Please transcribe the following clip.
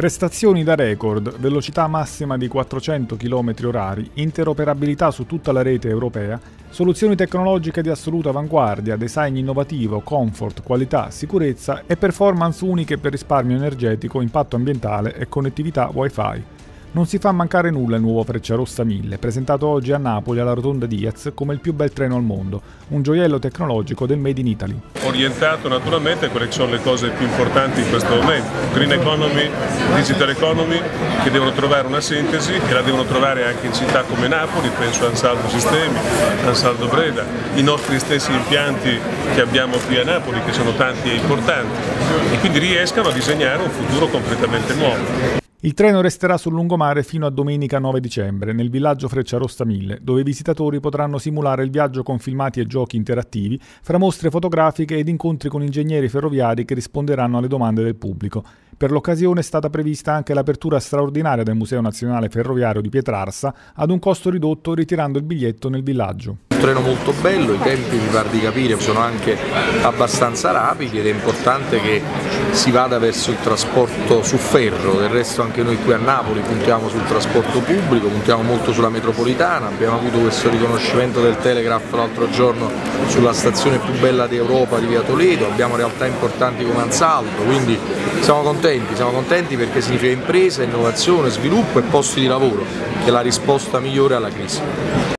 Prestazioni da record, velocità massima di 400 km h interoperabilità su tutta la rete europea, soluzioni tecnologiche di assoluta avanguardia, design innovativo, comfort, qualità, sicurezza e performance uniche per risparmio energetico, impatto ambientale e connettività Wi-Fi. Non si fa mancare nulla il nuovo Frecciarossa 1000, presentato oggi a Napoli alla Rotonda Diaz come il più bel treno al mondo, un gioiello tecnologico del Made in Italy. Orientato naturalmente a quelle che sono le cose più importanti in questo momento, Green Economy, Digital Economy, che devono trovare una sintesi e la devono trovare anche in città come Napoli, penso a Ansaldo Sistemi, Ansaldo Breda, i nostri stessi impianti che abbiamo qui a Napoli, che sono tanti e importanti, e quindi riescano a disegnare un futuro completamente nuovo. Il treno resterà sul lungomare fino a domenica 9 dicembre, nel villaggio Frecciarossa 1000, dove i visitatori potranno simulare il viaggio con filmati e giochi interattivi, fra mostre fotografiche ed incontri con ingegneri ferroviari che risponderanno alle domande del pubblico. Per l'occasione è stata prevista anche l'apertura straordinaria del Museo Nazionale Ferroviario di Pietrarsa ad un costo ridotto ritirando il biglietto nel villaggio treno molto bello, i tempi mi pare di capire sono anche abbastanza rapidi ed è importante che si vada verso il trasporto su ferro, del resto anche noi qui a Napoli puntiamo sul trasporto pubblico, puntiamo molto sulla metropolitana, abbiamo avuto questo riconoscimento del Telegraph l'altro giorno sulla stazione più bella d'Europa di Via Toledo, abbiamo realtà importanti come Ansaldo, quindi siamo contenti, siamo contenti perché significa impresa, innovazione, sviluppo e posti di lavoro, che è la risposta migliore alla crisi.